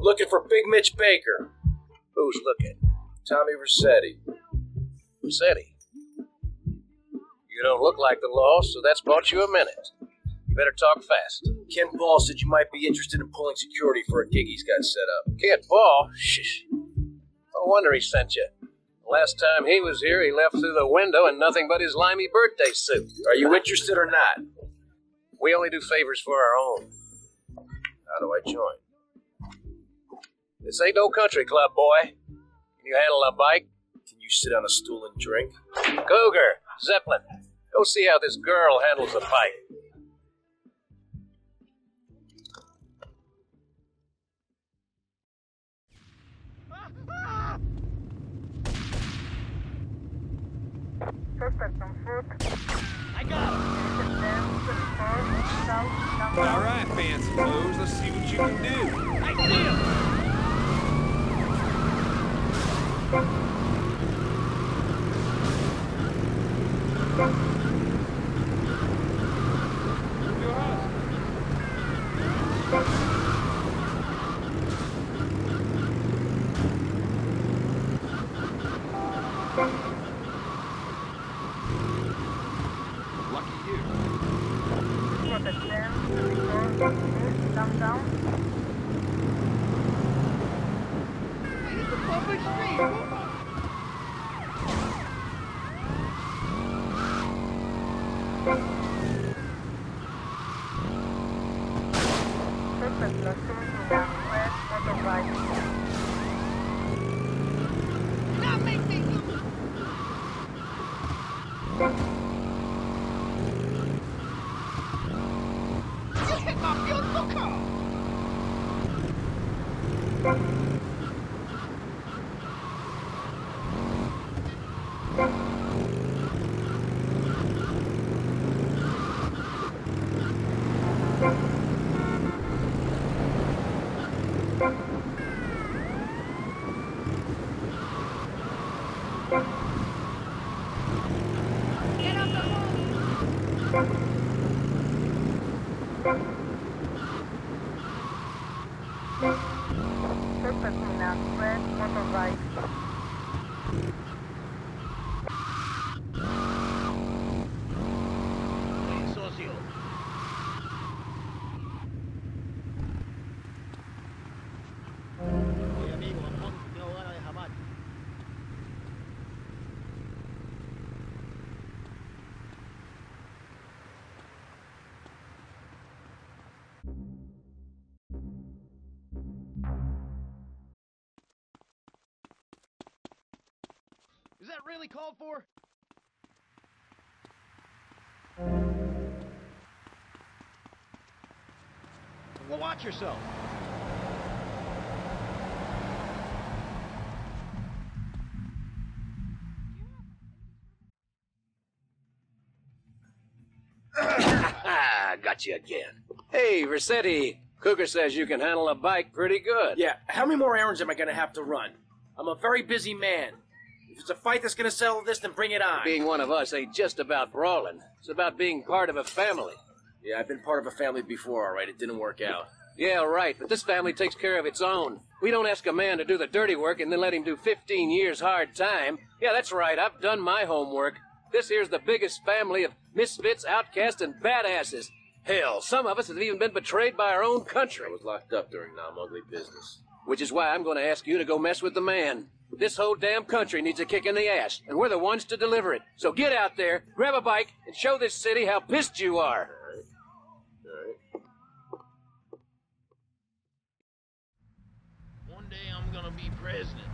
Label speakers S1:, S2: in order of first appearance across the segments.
S1: Looking for Big Mitch Baker.
S2: Who's looking?
S1: Tommy Vercetti.
S2: Vercetti. You don't look like the law, so that's bought you a minute. You better talk fast.
S1: Kent Paul said you might be interested in pulling security for a gig he's got set up.
S2: Kent Paul? Shh. No wonder he sent you. Last time he was here, he left through the window in nothing but his limey birthday suit.
S1: Are you interested or not?
S2: We only do favors for our own.
S1: How do I join?
S2: This ain't no country club, boy. Can you handle a bike?
S1: Can you sit on a stool and drink?
S2: Cougar, Zeppelin, go see how this girl handles a bike.
S3: Suspect on foot.
S4: I got him. All right, fancy moves. Let's see what you can do. I see him. Thank you. That really called for? Well, watch yourself.
S2: Ah, got you again. Hey, Vercetti. Cougar says you can handle a bike pretty good.
S1: Yeah, how many more errands am I gonna have to run? I'm a very busy man. If it's a fight that's gonna settle this, then bring it on.
S2: Being one of us ain't just about brawling. It's about being part of a family.
S1: Yeah, I've been part of a family before, alright. It didn't work out.
S2: Yeah, right, but this family takes care of its own. We don't ask a man to do the dirty work and then let him do 15 years hard time. Yeah, that's right, I've done my homework. This here's the biggest family of misfits, outcasts, and badasses. Hell, some of us have even been betrayed by our own country.
S1: I was locked up during non-ugly business.
S2: Which is why I'm going to ask you to go mess with the man. This whole damn country needs a kick in the ass, and we're the ones to deliver it. So get out there, grab a bike, and show this city how pissed you are.
S1: Alright.
S5: One day I'm gonna be president.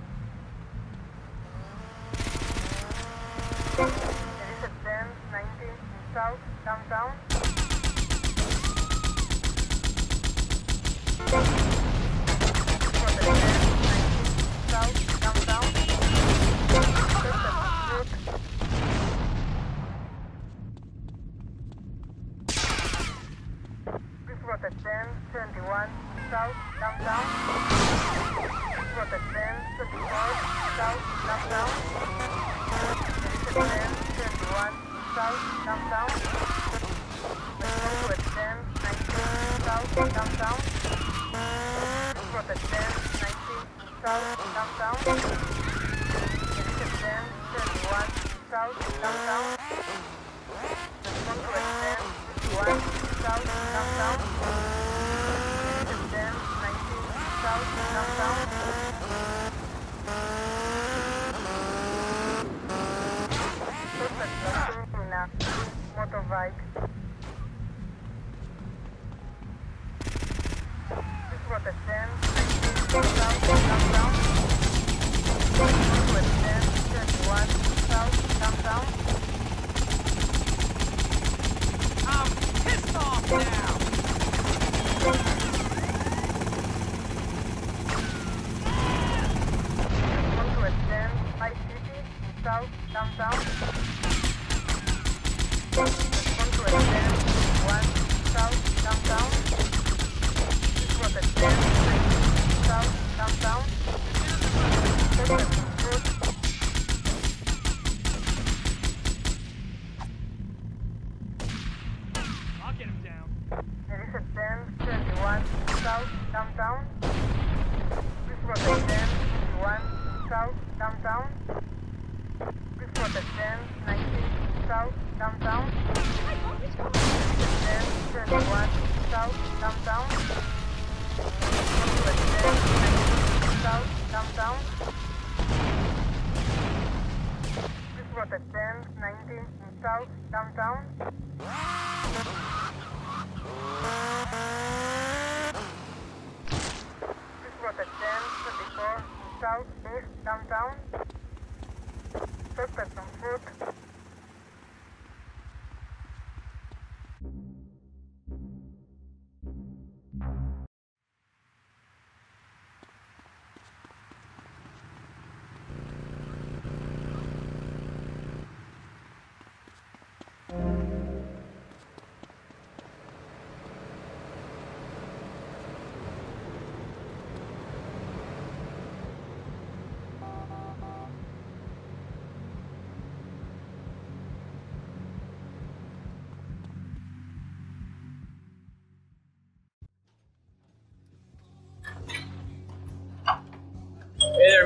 S3: There is a Benz 19 in South, downtown. Protect Benz at 1071 South Downtown. Spot at 1024 South Downtown. Exit 1071 South Downtown. Metro at 1019 South Downtown. Spot at 1019 South Downtown. Exit 1071 South Downtown. Metro at 1051 motorbike. This a 10, 19, south, downtown. This was 10, 31, south, downtown.
S4: I'm pissed off now!
S3: Downtown. Was a 10, 51, south, downtown. Was a 10, 19, south, downtown. Is a 10, 31, south, downtown. Was a 10, 19, south, downtown. Was a 10, 19, south, downtown. This was a 10, 24, south, east, downtown. Suspect on foot.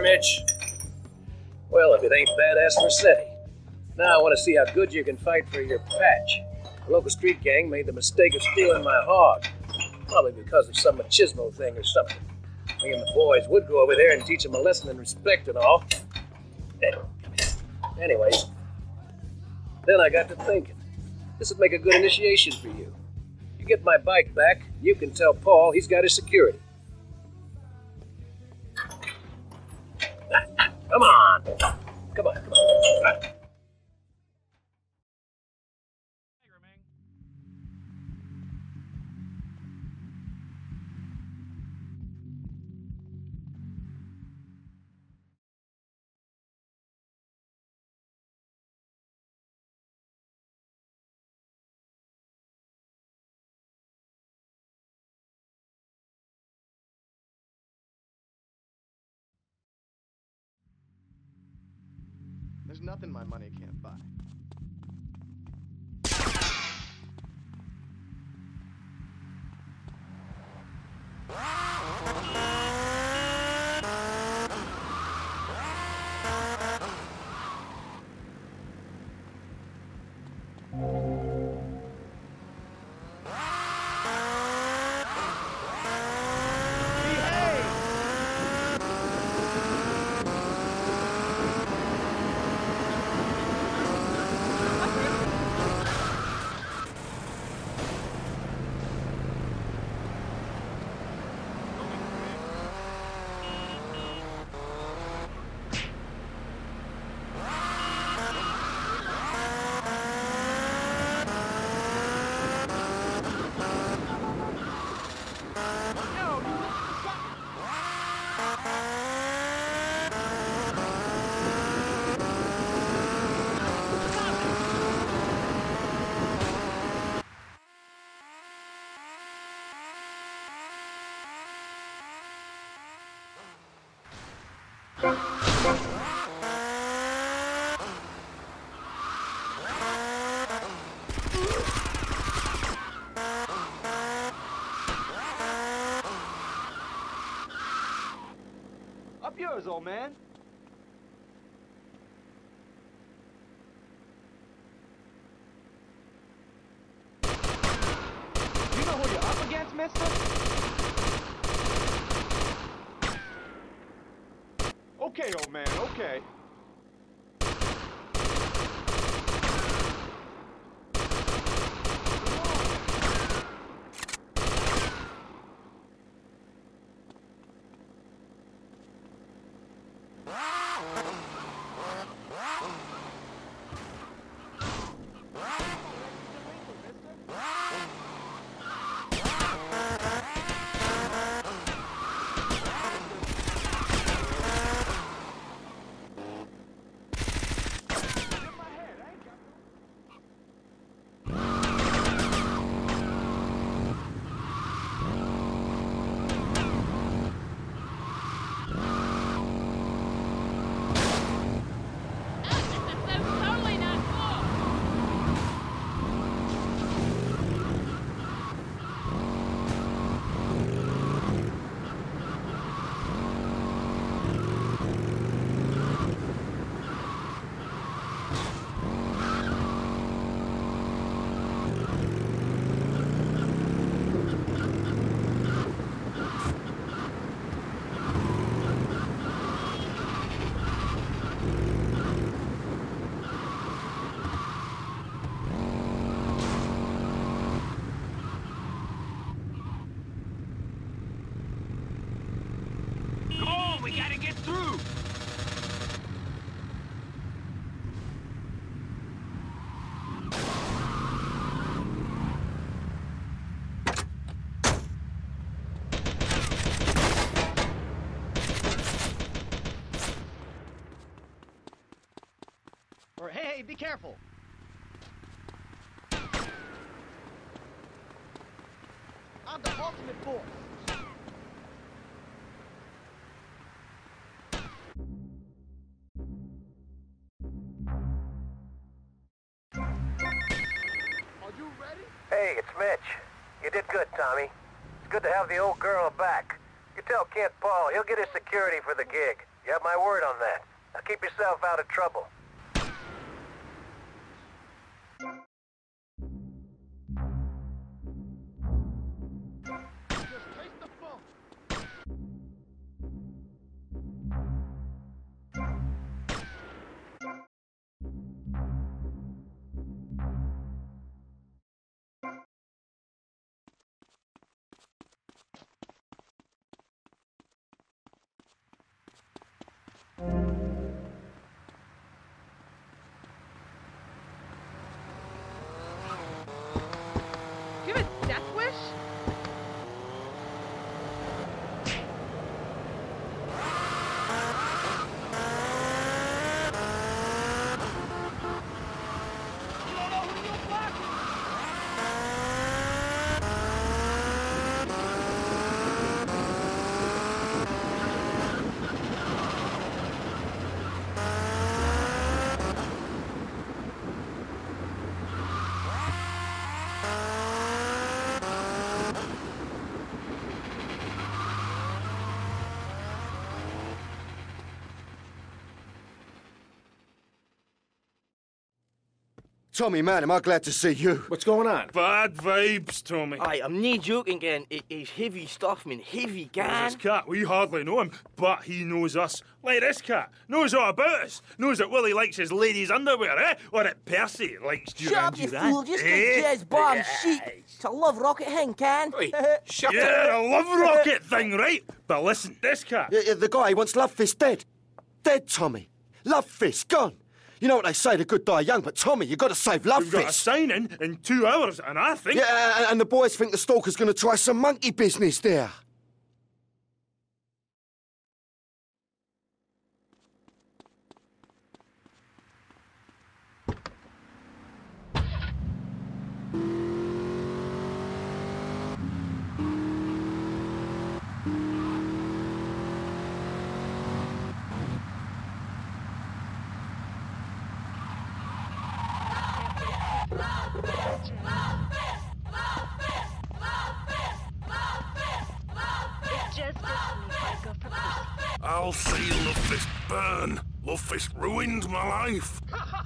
S1: Mitch.
S2: Well, if it ain't badass Vercetti. Now I want to see how good you can fight for your patch. The local street gang made the mistake of stealing my hog. Probably because of some machismo thing or something. Me and the boys would go over there and teach them a lesson in respect and all. Anyways, then I got to thinking. This would make a good initiation for you. You get my bike back, you can tell Paul he's got his security. Come
S6: There's nothing my money can't buy. Yours, old man. You know who you're up against, mister? Or hey, be careful. I'm the ultimate force. Are you ready?
S7: Hey, it's Mitch. You did good, Tommy. It's good to have the old girl back. You tell Kent Paul he'll get his security for the gig. You have my word on that. Now keep yourself out of trouble.
S8: Tommy, man, am I glad to see you.
S1: What's going on?
S4: Bad vibes, Tommy.
S9: Aye, I'm no joking, gang. It is heavy stuff, man. Heavy, gang.
S4: This cat, we hardly know him, but he knows us. Like this cat, knows all about us. Knows that Willie likes his lady's underwear, eh? Or that Percy likes
S9: Shut
S4: Duran
S9: up, you
S4: Duran.
S9: fool. Just
S4: eh?
S9: get jazz bomb sheep. It's a love rocket hang, can.
S1: Shut
S4: Yeah, a love rocket thing, right? But listen, this cat.
S8: Yeah, yeah, the guy wants Love Fist dead. Dead, Tommy. Love Fist gone. You know what they say, the good die young, but Tommy, you've got to save Love
S4: We've got a signing in two hours, and I think.
S8: Yeah, and- and the boys think the stalker's going to try some monkey business there.
S10: It just gets me if I go for pussy.
S11: I'll see Love Fist burn. Love Fist ruined my life.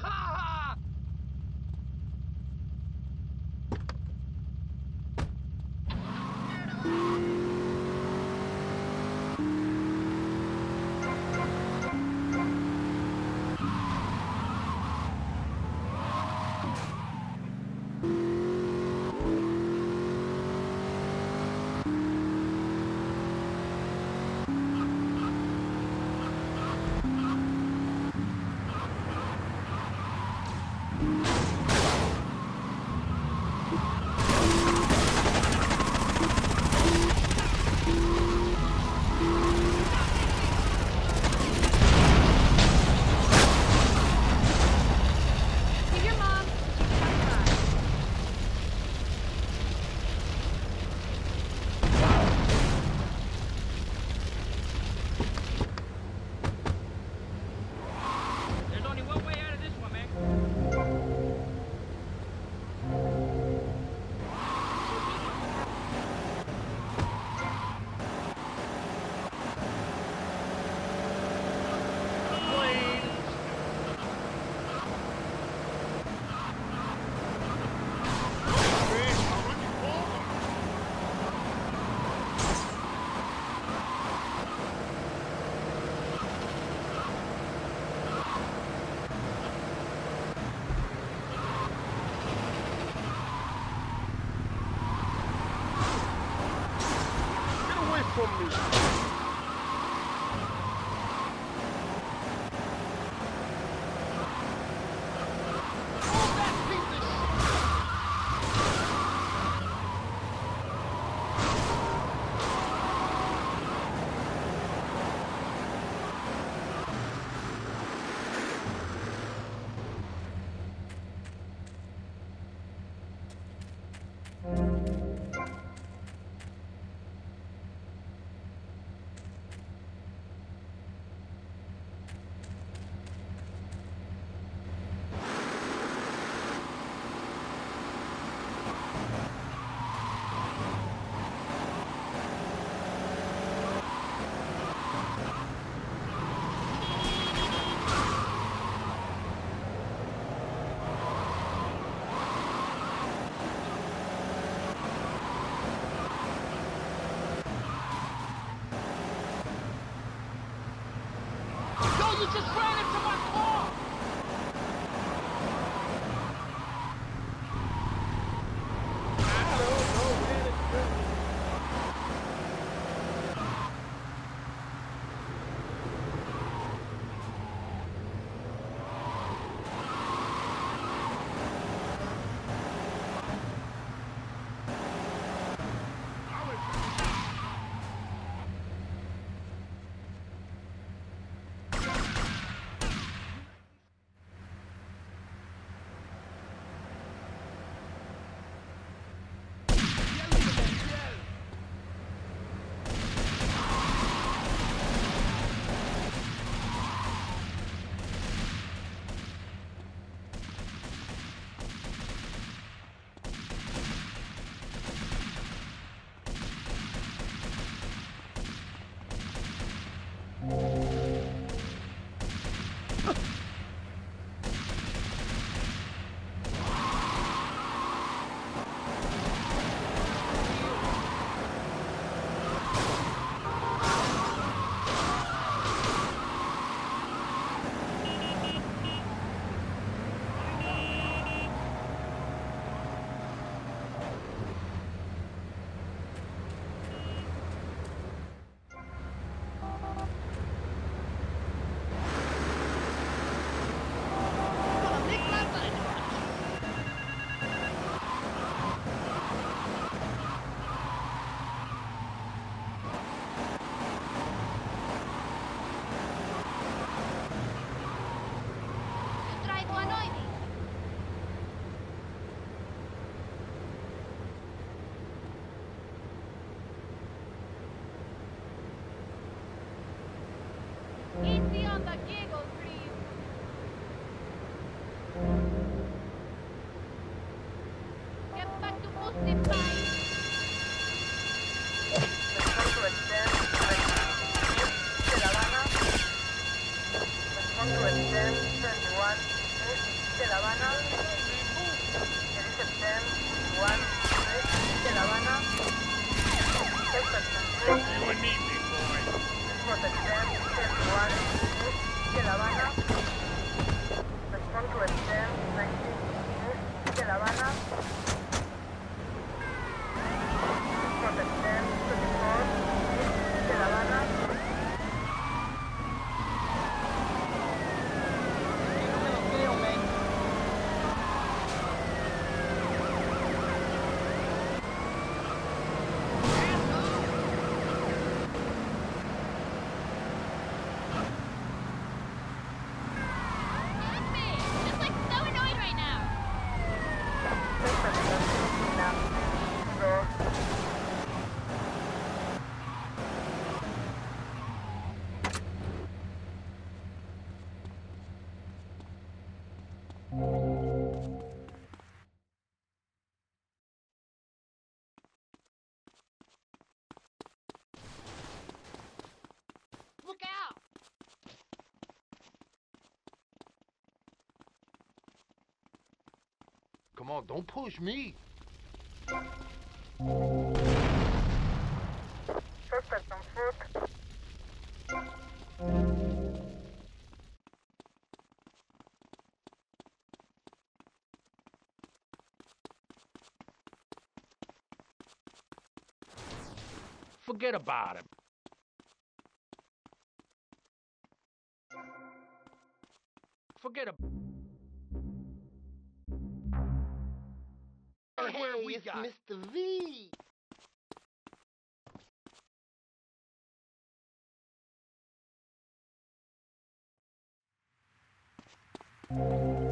S6: Come on, don't push me. Forget about him.
S12: Mr. V.
S11: I'm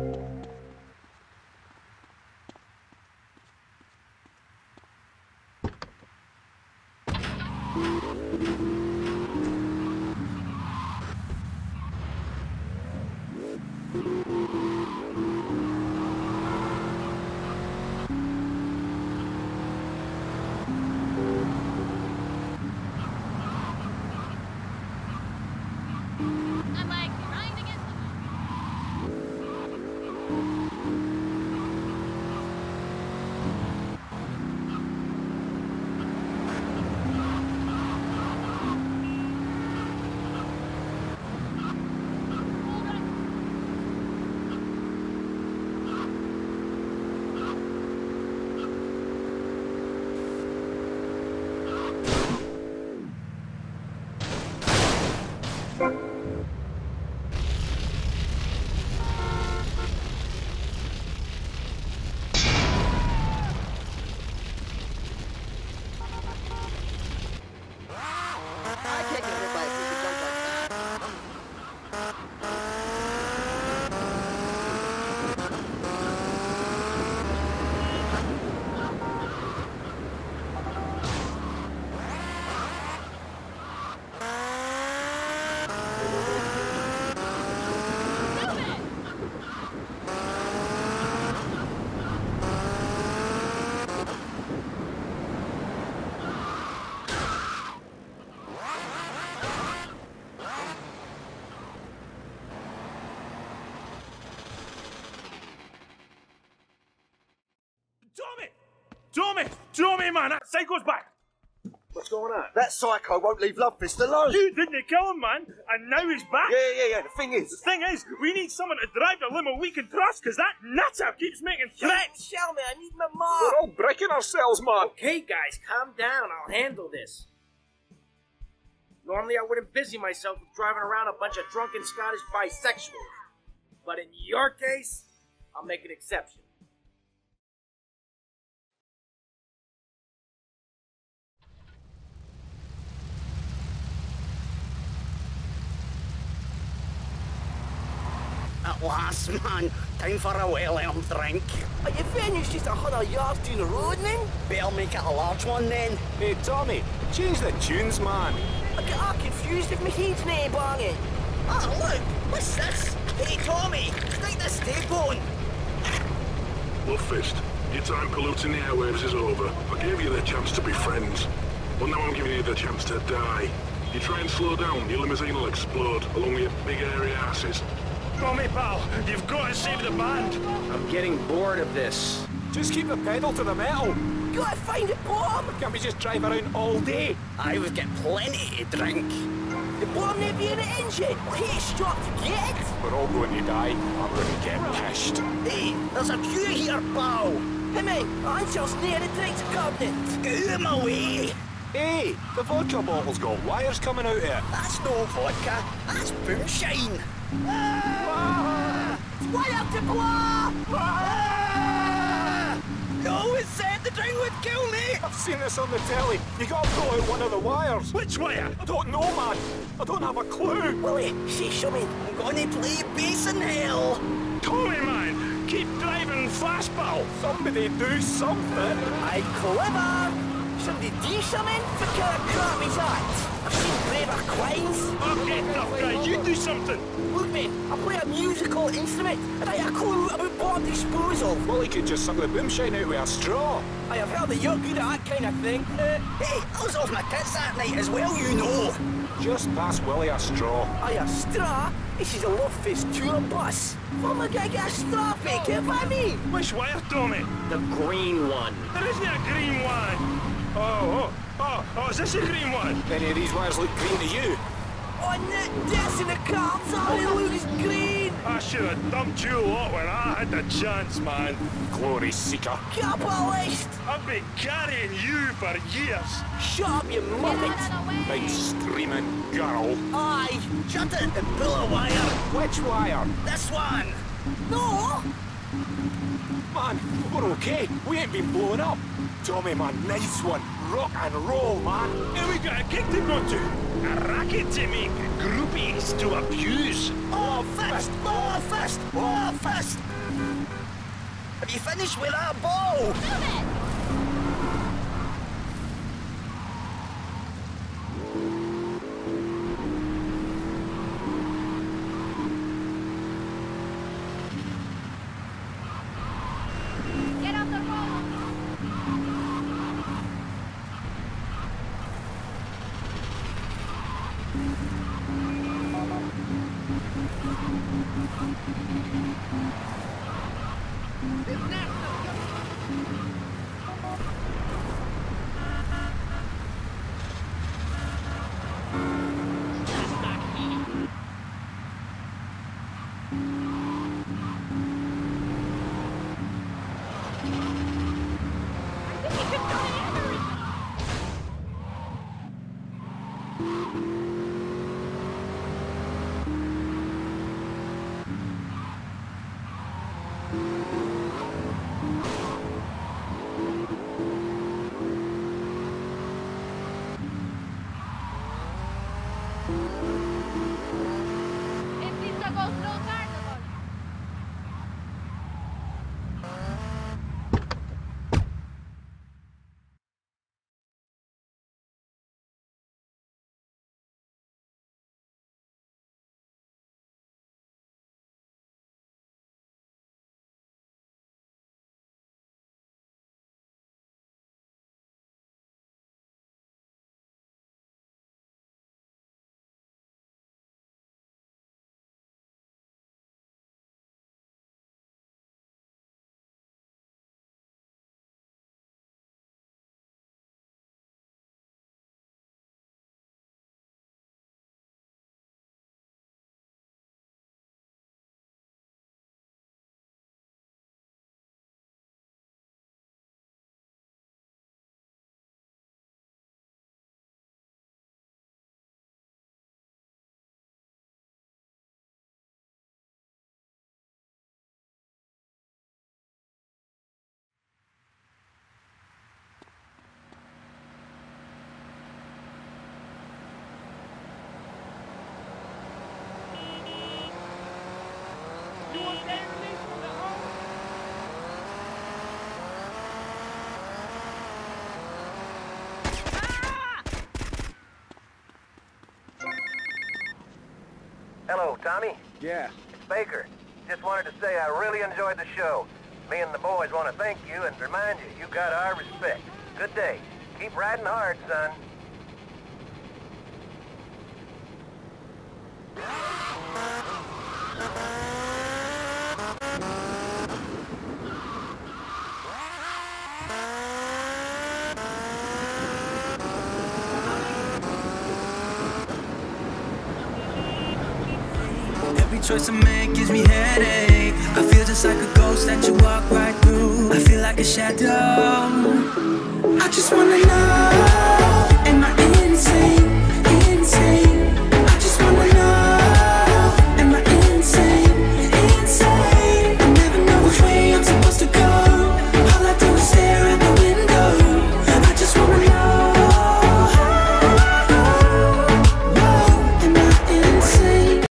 S4: Tommy! Tommy! Tommy, man, that psycho's back!
S1: What's going on?
S8: That psycho won't leave Love Fist alone.
S4: You didn't kill him, man, and now he's back!
S8: Yeah, yeah, yeah. The thing is,
S4: The thing is, we need someone to drive the limo we can trust, because that nutter keeps making threats!
S12: Show me, I need my mom.
S1: We're all breaking ourselves, man. Okay, guys, calm down. I'll handle this. Normally, I wouldn't busy myself with driving around a bunch of drunken Scottish bisexuals. But in your case, I'll make an exception.
S12: At last, man. Time for a well-earned drink. Are your venue's just a hundred yards down the road, then? Better make it a large one, then.
S13: Hey, Tommy, change the tunes, man.
S12: I get all confused if my head's nae banging. Oh, ah, look! What's this? Hey, Tommy! Stick this tape on!
S14: Love Fist, your time polluting the airwaves is over. I gave you the chance to be friends. But now I'm giving you the chance to die. You try and slow down, your limousine will explode along with your big airy asses.
S4: Tommy, pal, you've got to save the band!
S1: I'm getting bored of this.
S13: Just keep the pedal to the metal.
S12: gotta find a bomb!
S13: Can't we just drive around all day?
S12: I would get plenty to drink. The bomb may be in the engine. Hey, stop to get it.
S13: We're all going to die. I'm going to get pissed.
S12: Hey, there's a queue here, pal. Hey, mate, I'm just near the drinks cabinet. Get him away.
S13: Hey, the vodka bottle's got wires coming out of it.
S12: That's no vodka. That's boomshine. Wire to blow! Ah! No, said the drink would kill me!
S13: I've seen this on the telly. You gotta pull out one of the wires.
S4: Which wire?
S13: I don't know, man. I don't have a clue.
S12: Willie, say something. I'm gonna play bass in hell.
S4: Tommy, man, keep driving fastball.
S13: Somebody do something.
S12: I clever. Somebody do something? What kind of crap is that? I've seen braver quines.
S4: Okay, tough guy, you do something.
S12: Look, mate, I play a musical instrument, and I have a clue about bomb disposal.
S13: Well, he could just suck the boomshine out with a straw.
S12: I have heard that you're good at that kind of thing. Uh, hey, I was off my tits that night as well, you know.
S13: Just pass Willie a straw.
S12: I a straw? This is a Love Fist tour bus. What am I gonna get a straw fake if I mean?
S4: Which wire, Tommy?
S1: The green one.
S4: There isn't a green one. Oh, oh, oh, oh, is this a green one?
S13: Any of these wires look green to you?
S12: No, that's in the cards. All they green.
S4: I should have dumped you a lot when I had the chance, man.
S13: Glory seeker.
S12: Capitalist.
S4: I've been carrying you for years.
S12: Shut up, you muppet.
S13: Big screaming girl.
S12: Aye, shut it and pull a wire.
S13: Which wire?
S12: This one. No.
S13: Man, we're okay. We ain't been blown up. Tommy, man, nice one. Rock and roll, man.
S4: And we got a gig to go to. A racket to make, groupies to abuse.
S12: Oh, fist! Oh, fist! Oh, fist! Have you finished with that ball?
S11: Move it!
S7: Hello, Tommy.
S13: Yeah.
S7: It's Baker. Just wanted to say I really enjoyed the show. Me and the boys want to thank you and remind you you got our respect. Good day. Keep riding hard, son.
S15: Choice I make gives me headache. I feel just like a ghost that you walk right through. I feel like a shadow. I just wanna know.